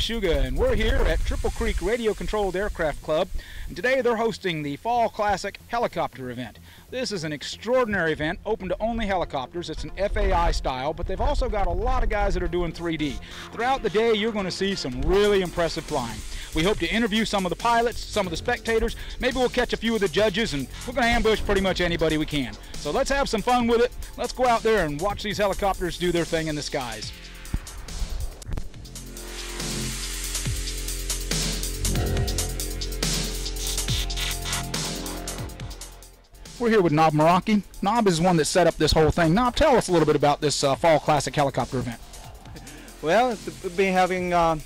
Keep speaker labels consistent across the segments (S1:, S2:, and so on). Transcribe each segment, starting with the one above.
S1: Shuga, and we're here at Triple Creek Radio Controlled Aircraft Club. And today they're hosting the Fall Classic Helicopter event. This is an extraordinary event open to only helicopters. It's an FAI style, but they've also got a lot of guys that are doing 3D. Throughout the day, you're going to see some really impressive flying. We hope to interview some of the pilots, some of the spectators. Maybe we'll catch a few of the judges, and we're going to ambush pretty much anybody we can. So let's have some fun with it. Let's go out there and watch these helicopters do their thing in the skies. We're here with Nob Meraki. Nob is one that set up this whole thing. Nob, tell us a little bit about this uh, Fall Classic helicopter event.
S2: Well, we've been having, uh,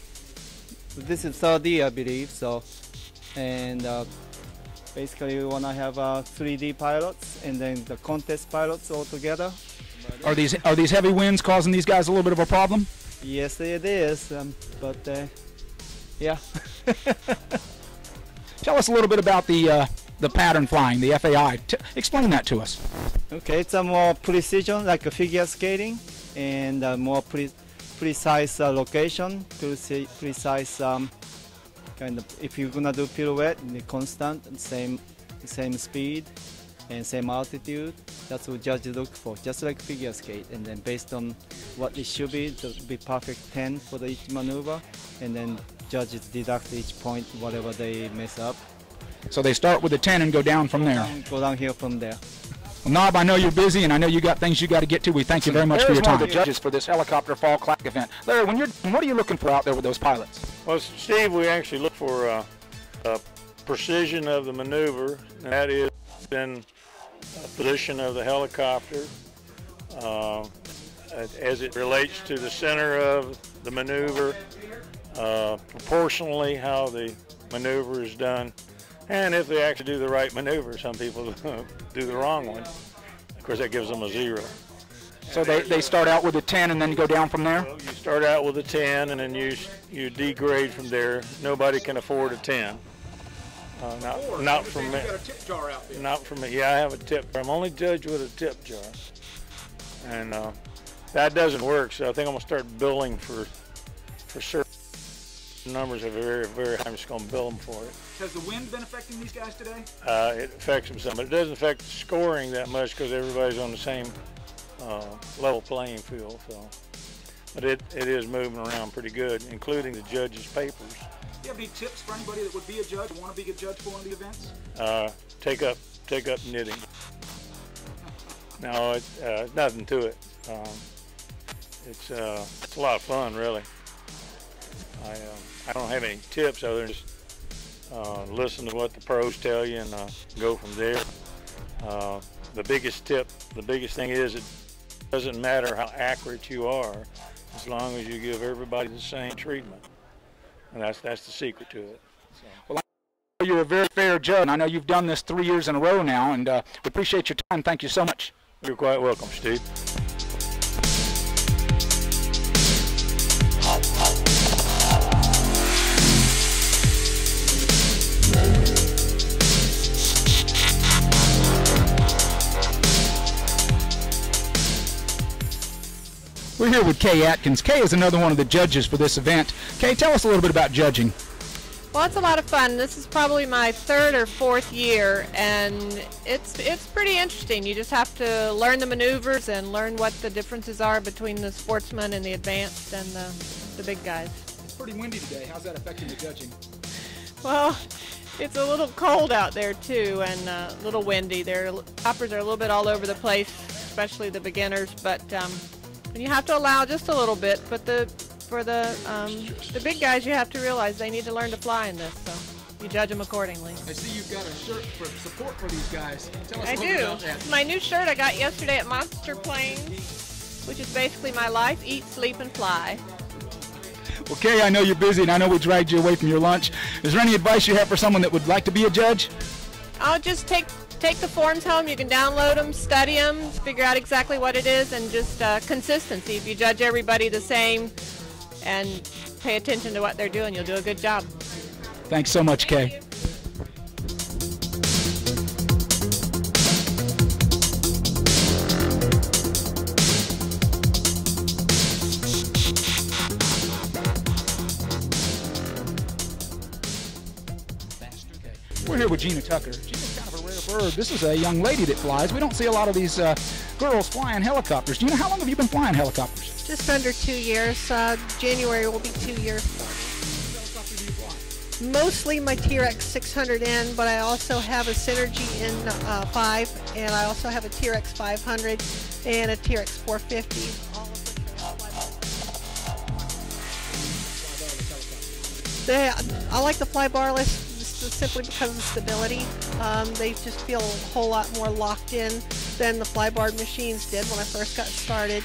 S2: this is third year, I believe, so, and uh, basically we want to have uh, 3D pilots and then the contest pilots all together.
S1: Are these are these heavy winds causing these guys a little bit of a problem?
S2: Yes, it is, um, but uh, yeah.
S1: Tell us a little bit about the uh, the pattern flying, the FAI. T explain that to us.
S2: Okay, it's a more precision, like a figure skating, and a more pre precise uh, location, preci precise um, kind of. If you're gonna do pirouette, the constant, same same speed, and same altitude. That's what judges look for, just like figure skate. And then based on what it should be, to be perfect 10 for each maneuver, and then judges deduct each point whatever they mess up.
S1: So they start with a 10 and go down from there.
S2: Go down here from there.
S1: Well, Nob, I know you're busy, and I know you got things you got to get to. We thank you very much
S3: There's
S1: for your time.
S3: one of the
S1: judges for this helicopter fall clack event. Larry, when you're, what are you looking for out there with those pilots?
S3: Well, Steve, we actually look for uh, uh, precision of the maneuver, and that is in position of the helicopter uh, as it relates to the center of the maneuver, uh, proportionally how the maneuver is done, and if they actually do the right maneuver. Some people do the wrong one. Of course, that gives them a zero.
S1: So they, they start out with a 10 and then go down from there?
S3: Well, you start out with a 10 and then you you degrade from there. Nobody can afford a 10. Uh, not not from me. Not from me. Yeah, I have a tip. I'm only judged with a tip jar, and uh, that doesn't work. So I think I'm gonna start billing for for certain numbers of very very high. I'm just gonna bill them for it.
S1: Has the wind been affecting these guys today?
S3: Uh, it affects them some, but it doesn't affect the scoring that much because everybody's on the same uh, level playing field. So, but it it is moving around pretty good, including the judges' papers.
S1: Do you have any tips for anybody that would be a judge, want to be a judge for one of the events?
S3: Uh, take up take up knitting. No, it's uh, nothing to it. Um, it's uh, it's a lot of fun, really. I um, I don't have any tips other than just uh, listen to what the pros tell you and uh, go from there. Uh, the biggest tip, the biggest thing is it doesn't matter how accurate you are, as long as you give everybody the same treatment, and that's that's the secret to it.
S1: So. Well, you're a very fair judge, and I know you've done this three years in a row now, and uh, we appreciate your time. Thank you so much.
S3: You're quite welcome, Steve.
S1: We're here with Kay Atkins. Kay is another one of the judges for this event. Kay, tell us a little bit about judging.
S4: Well, it's a lot of fun. This is probably my third or fourth year, and it's it's pretty interesting. You just have to learn the maneuvers and learn what the differences are between the sportsman and the advanced and the, the big guys.
S1: It's pretty windy today. How's that affecting the judging?
S4: Well, it's a little cold out there too, and uh, a little windy. Their hoppers are a little bit all over the place, especially the beginners. But um, and you have to allow just a little bit. But the for the um, the big guys, you have to realize they need to learn to fly in this. So you judge them accordingly.
S1: I see you've got a shirt for support for these guys. Tell us
S4: I
S1: a little
S4: do.
S1: about that.
S4: My new shirt I got yesterday at Monster Planes, which is basically my life: eat, sleep, and fly.
S1: Well, Kay, I know you're busy, and I know we dragged you away from your lunch. Is there any advice you have for someone that would like to be a judge?
S4: I'll just take take the forms home. You can download them, study them, figure out exactly what it is, and just uh, consistency. If you judge everybody the same and pay attention to what they're doing, you'll do a good job.
S1: Thanks so much, Thank Kay. You. We're here with Gina Tucker. This is a young lady that flies. We don't see a lot of these uh, girls flying helicopters. Do you know how long have you been flying helicopters?
S5: Just under two years. Uh, January will be two years. Mostly my T-Rex 600N, but I also have a Synergy in uh, 5, and I also have a T-Rex 500 and a T-Rex 450. All of which are fly- They, I like the fly barless simply because of stability. Um, they just feel a whole lot more locked in than the fly barred machines did when I first got started.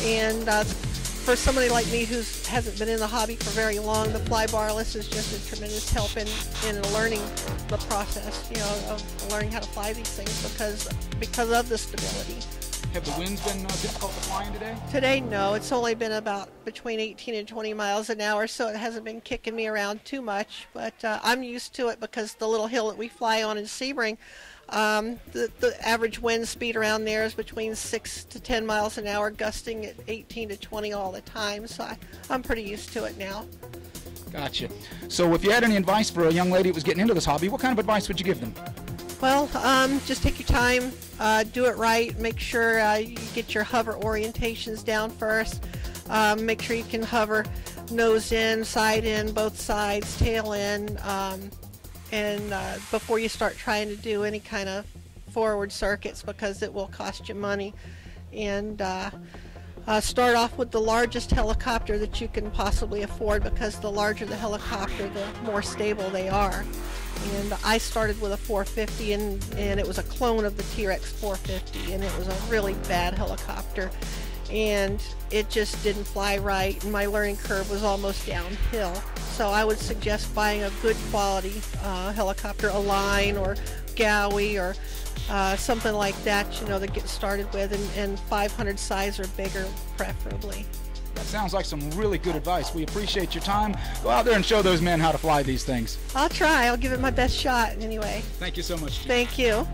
S5: And uh, for somebody like me who hasn't been in the hobby for very long, the fly barless is just a tremendous help in, in learning the process, you know, of learning how to fly these things because because of the stability.
S1: Have the winds been uh, difficult to fly in today?
S5: Today, no. It's only been about between 18 and 20 miles an hour, so it hasn't been kicking me around too much. But uh, I'm used to it because the little hill that we fly on in Sebring, um, the, the average wind speed around there is between 6 to 10 miles an hour, gusting at 18 to 20 all the time. So I, I'm pretty used to it now.
S1: Gotcha. So if you had any advice for a young lady that was getting into this hobby, what kind of advice would you give them?
S5: Well, um, just take your time, uh, do it right. Make sure uh, you get your hover orientations down first. Um, make sure you can hover nose in, side in, both sides, tail in, um, and uh, before you start trying to do any kind of forward circuits because it will cost you money. And uh, uh, start off with the largest helicopter that you can possibly afford because the larger the helicopter, the more stable they are. And I started with a 450 and, and it was a clone of the T-Rex 450 and it was a really bad helicopter and it just didn't fly right and my learning curve was almost downhill. So I would suggest buying a good quality uh, helicopter, Align or Gaui or uh, something like that, you know, to get started with and, and 500 size or bigger preferably.
S1: That sounds like some really good advice. We appreciate your time. Go out there and show those men how to fly these things.
S5: I'll try. I'll give it my best shot anyway.
S1: Thank you so much.
S5: Thank you.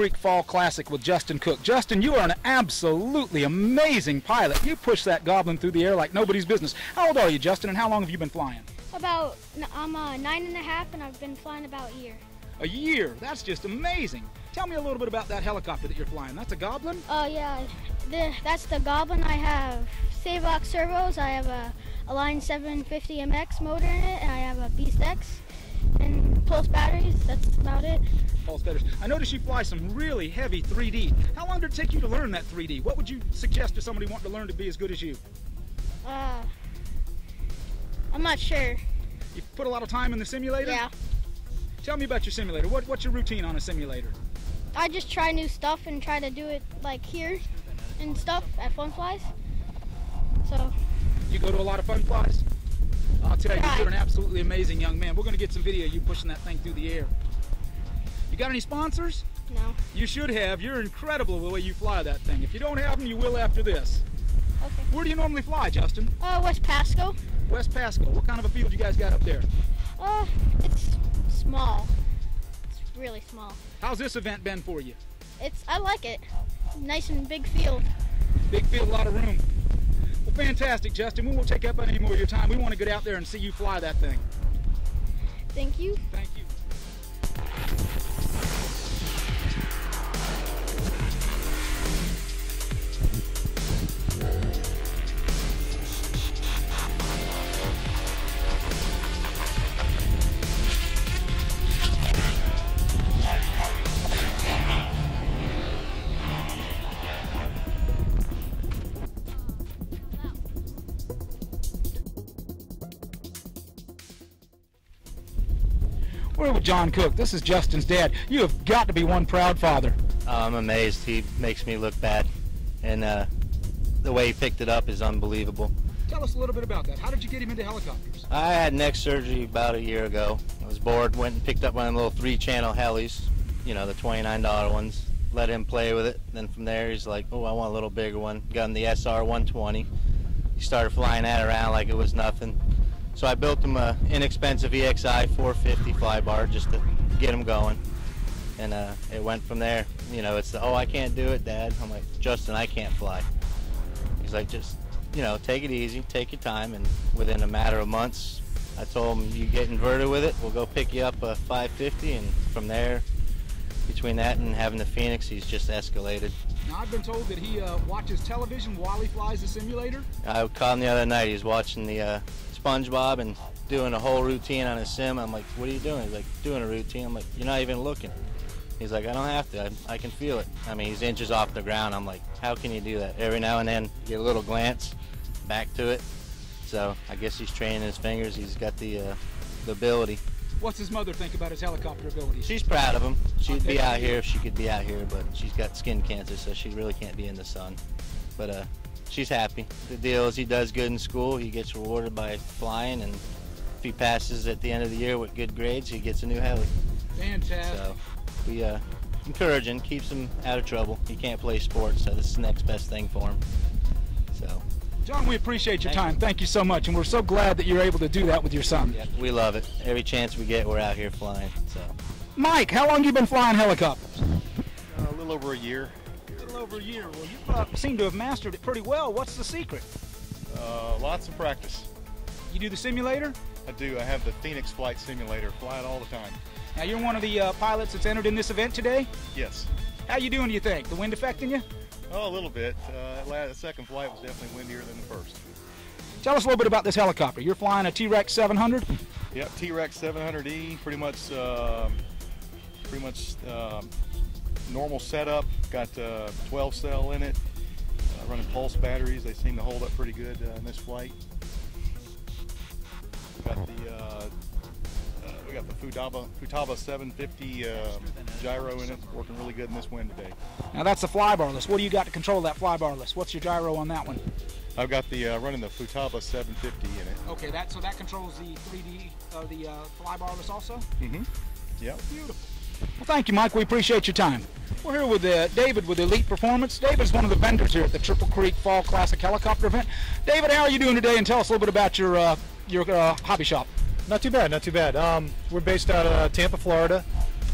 S1: Creek Fall Classic with Justin Cook. Justin, you are an absolutely amazing pilot. You push that goblin through the air like nobody's business. How old are you, Justin, and how long have you been flying?
S6: About, I'm uh, nine and a half, and I've been flying about a year.
S1: A year. That's just amazing. Tell me a little bit about that helicopter that you're flying. That's a goblin?
S6: Oh yeah, the, that's the Goblin. I have Savox servos. I have a, Align 750 MX motor in it, and I have a Beast X and Pulse batteries. That's about it.
S1: Pulse batteries. I noticed you fly some really heavy 3D. How long did it take you to learn that 3D? What would you suggest to somebody wanting to learn to be as good as you?
S6: Uh, I'm not sure.
S1: You put a lot of time in the simulator?
S6: Yeah,
S1: Tell me about your simulator. What, what's your routine on a simulator?
S6: I just try new stuff and try to do it like here and stuff at Fun Flies. So
S1: You go to a lot of fun flies? I'll tell you, you're an absolutely amazing young man. We're going to get some video of you pushing that thing through the air. You got any sponsors?
S6: no.
S1: You should have. You're incredible the way you fly that thing. If you don't have them, you will after this.
S6: Okay.
S1: Where do you normally fly, Justin?
S6: Uh, West Pasco.
S1: West Pasco. What kind of a field you guys got up there?
S6: Uh, it's small. It's really small.
S1: How's this event been for you?
S6: It's I like it. Nice and big field.
S1: Big field, a lot of room. Fantastic, Justin. We won't take up any more of your time. We want to get out there and see you fly that thing.
S6: Thank you.
S1: Thank you. John Cook. This is Justin's dad. You have got to be one proud father.
S7: I'm amazed. He makes me look bad, and uh, the way he picked it up is unbelievable.
S1: Tell us a little bit about that. How did you get him into helicopters?
S7: I had neck surgery about a year ago. I was bored, went and picked up one of them little three-channel helis, you know, the $29 ones. Let him play with it. Then from there, he's like, "Oh, I want a little bigger one." Got him the SR 120. He started flying that around like it was nothing. So I built him a inexpensive EXI 450 fly bar just to get him going, and uh, it went from there. You know, it's the, "Oh, I can't do it, Dad." I'm like, "Justin, I can't fly." He's like, "Just you know, take it easy, take your time, and within a matter of months, I told him, you get inverted with it, we'll go pick you up a 550, and from there, between that and having the Phoenix, he's just escalated.
S1: Now, I've been told that he uh, watches television while he flies the simulator.
S7: I caught him the other night, He's watching the uh, SpongeBob and doing a whole routine on his sim. I'm like, what are you doing? He's like, doing a routine. I'm like, you're not even looking. He's like, I don't have to. I, I can feel it. I mean, he's inches off the ground. I'm like, how can you do that? Every now and then, get a little glance back to it. So I guess he's training his fingers. He's got the uh, the ability.
S1: What's his mother think about his helicopter abilities?
S7: She's proud of him. She'd be out here if she could be out here, but she's got skin cancer, so she really can't be in the sun. But uh, she's happy. The deal is he does good in school. He gets rewarded by flying, and if he passes at the end of the year with good grades, he gets a new heli.
S1: Fantastic.
S7: So we uh, encourage him, keeps him out of trouble. He can't play sports, so this is the next best thing for him. So
S1: John, we appreciate your
S7: Thank
S1: time.
S7: you.
S1: Thank you so much, and we're so glad that you're able to do that with your son.
S7: yeah, we love it. Every chance we get, we're out here flying. So
S1: Mike, how long you been flying helicopters?
S8: Uh, a little over a year.
S1: Over a year. Well, you uh, seem to have mastered it pretty well. What's the secret?
S8: Uh, lots of practice.
S1: You do the simulator?
S8: I do. I have the Phoenix Flight Simulator. Fly it all the time.
S1: Now you're one of the uh, pilots that's entered in this event today.
S8: Yes.
S1: How you doing? Do you think the wind affecting you?
S8: Oh, a little bit. Uh, the second flight was definitely windier than the first.
S1: Tell us a little bit about this helicopter. You're flying a T-Rex 700.
S8: Yep. T-Rex 700E. Pretty much. um pretty much um, normal setup. Got uh, 12 cell in it. Uh, running pulse batteries. They seem to hold up pretty good uh, in this flight. Got the. Uh, uh, we got the Futaba Futaba 750 uh, gyro in it, working really good in this wind today.
S1: Now that's the flybarless. What do you got to control that flybarless? What's your gyro on that one?
S8: I've got the uh, running the Futaba 750 in it.
S1: Okay, that so that controls the 3D uh, the uh, flybarless also.
S8: Mm-hmm. Yep.
S1: Beautiful. Well, thank you, Mike. We appreciate your time. We're here with uh, David with Elite Performance. David's one of the vendors here at the Triple Creek Fall Classic Helicopter event. David, how are you doing today? And tell us a little bit about your uh, your uh, hobby shop.
S9: Not too bad, not too bad. Um, we're based out of Tampa, Florida.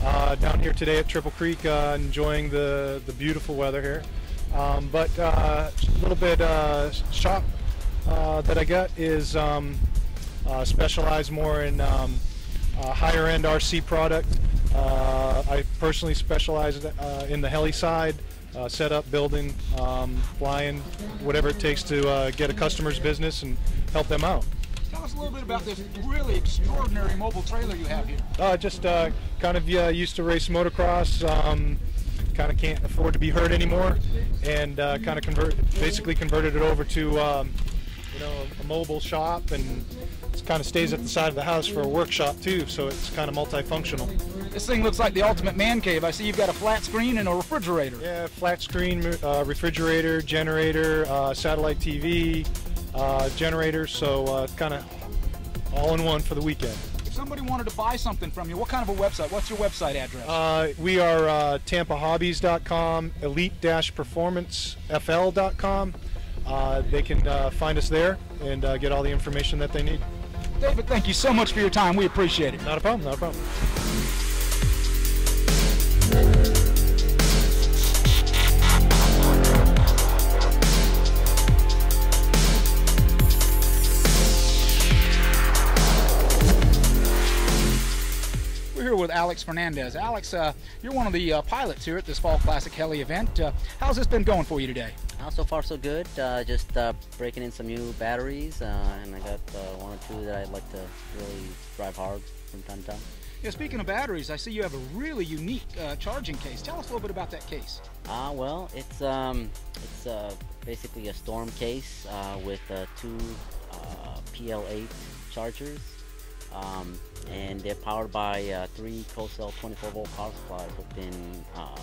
S9: Uh, down here today at Triple Creek, uh, enjoying the, the beautiful weather here. Um, but uh, a little bit shop that I got is um, specialized more in um, higher end RC product. Uh, I personally specialize uh, in the heli side, uh, setup, building, um, flying, whatever it takes to uh, get a customer's business and help them out.
S1: Tell us a little bit about this really extraordinary mobile trailer you have here.
S9: Uh, just uh, kind of uh, used to race motocross. Um, kind of can't afford to be hurt anymore, and uh, kind of convert, basically converted it over to um, you know a mobile shop, and it kind of stays at the side of the house for a workshop too. So it's kind of multifunctional.
S1: This thing looks like the ultimate man cave. I see you've got a flat screen and a refrigerator.
S9: Yeah, flat screen, uh, refrigerator, generator, uh, satellite TV, uh, generator. So uh, kind of all in one for the weekend.
S1: If somebody wanted to buy something from you, what kind of a website? What's your website address?
S9: Uh, we are uh, TampaHobbies.com, Elite-PerformanceFL.com. Uh, they can uh, find us there and uh, get all the information that they need.
S1: David, thank you so much for your time. We appreciate it.
S9: Not a problem, not a problem.
S1: We're here with Alex Fernandez. Alex, uh, you're one of the uh, pilots here at this Fall Classic Heli event. Uh, how's this been going for you today?
S10: So far, so good. Uh, just uh, breaking in some new batteries, uh, and I got uh, one or two that I'd like to really drive hard from time to time.
S1: Yeah, speaking of batteries, I see you have a really unique uh, charging case. Tell us a little bit about that case.
S10: Uh, well, it's um, it's uh, basically a storm case uh, with uh, two uh, PL8 chargers, um, and they're powered by uh, three co-cell 24 volt power supplies within uh.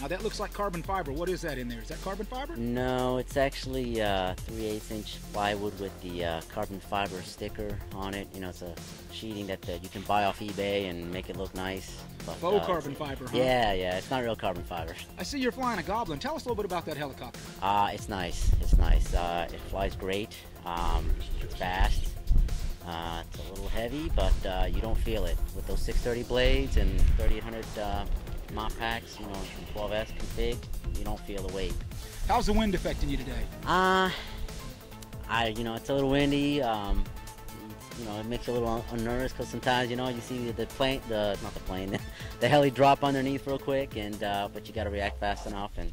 S1: Now that looks like carbon fiber. What is that in there? Is that carbon fiber?
S10: No, it's actually uh, 3 8 inch plywood with the uh, carbon fiber sticker on it. You know, it's a sheeting that uh, you can buy off eBay and make it look nice. But,
S1: Faux
S10: uh,
S1: carbon fiber, huh?
S10: Yeah, yeah, it's not real carbon fiber.
S1: I see you're flying a Goblin. Tell us a little bit about that helicopter.
S10: Uh, it's nice. It's nice. Uh, it flies great. Um, it's fast. Uh, it's a little heavy, but uh, you don't feel it with those 630 blades and 3800 uh, mop packs. You know, and 12s config. You don't feel the weight.
S1: How's the wind affecting you today?
S10: Uh, I, you know, it's a little windy. Um, you know, it makes you a little un- unnervous because sometimes, you know, you see the plane, the not the plane, the heli drop underneath real quick, and uh, but you got to react fast enough, and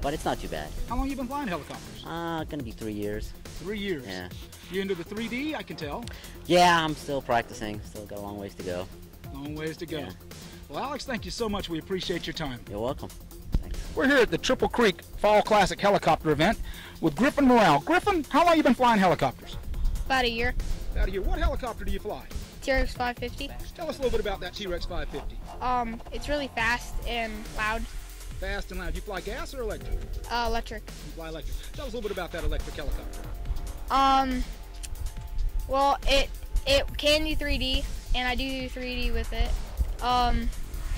S10: but it's not too bad.
S1: How long you been flying helicopters?
S10: Uh, gonna be three years.
S1: Three years.
S10: Yeah.
S1: You into the 3D? I can tell.
S10: Yeah, I'm still practicing. Still got a long ways to go.
S1: Long ways to go.
S10: Yeah.
S1: Well, Alex, thank you so much. We appreciate your time.
S10: You're welcome.
S1: We're here at the Triple Creek Fall Classic Helicopter event with Griffin Morale. Griffin, how long you been flying helicopters?
S6: About a year.
S1: About a year. What helicopter do you fly?
S6: T-Rex 550.
S1: Tell us a little bit about that T-Rex 550.
S6: Um, it's really fast and loud.
S1: Fast and loud. You fly gas or electric?
S6: Uh, electric.
S1: You fly electric. Tell us a little bit about that electric helicopter.
S6: Um, well, it it can do 3D, and I do do 3D with it. Um,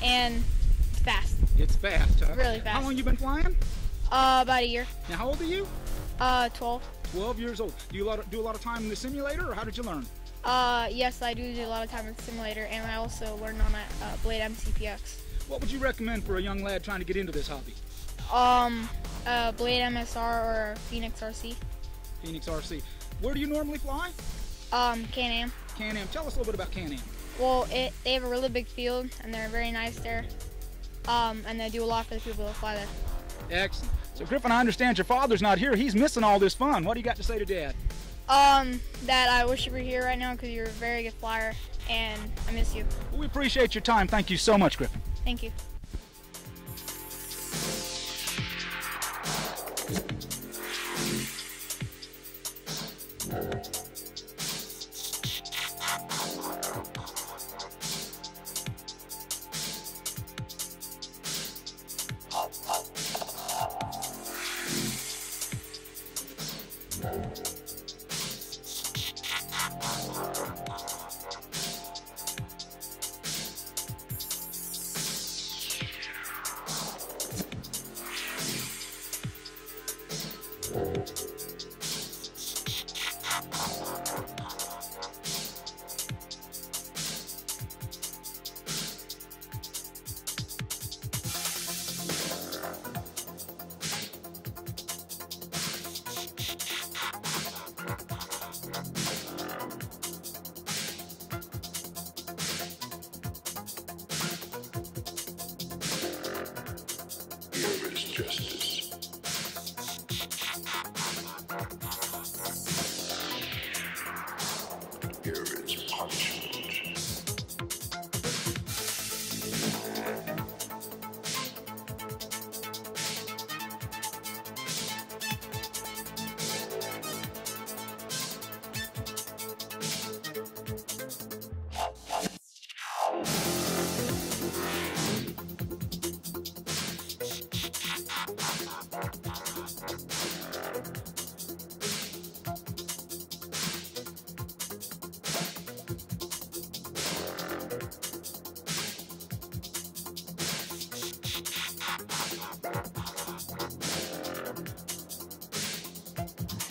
S6: and it's fast.
S1: It's fast, huh?
S6: Really fast.
S1: How long you been flying?
S6: Uh, about a year.
S1: Now, how old are you?
S6: Uh, 12.
S1: 12 years old. Do you a lot of, do a lot of time in the simulator, or how did you learn?
S6: Uh, yes, I do do a lot of time in the simulator, and I also learned on a uh, Blade MCPX.
S1: What would you recommend for a young lad trying to get into this hobby?
S6: Um, uh, Blade MSR or Phoenix RC.
S1: Phoenix RC. Where do you normally fly?
S6: Um, Can-Am.
S1: Can-Am. Tell us a little bit about Can-Am.
S6: Well, it they have a really big field, and they're very nice there. Um, and they do a lot for the people that fly there.
S1: Excellent. So, Griffin, I understand your father's not here. He's missing all this fun. What do you got to say to Dad?
S6: Um, that I wish you were here right now because you're a very good flyer, and I miss you.
S1: Well, we appreciate your time. Thank you so much, Griffin.
S6: Thank you.
S11: Justice.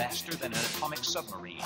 S12: Faster than an atomic submarine.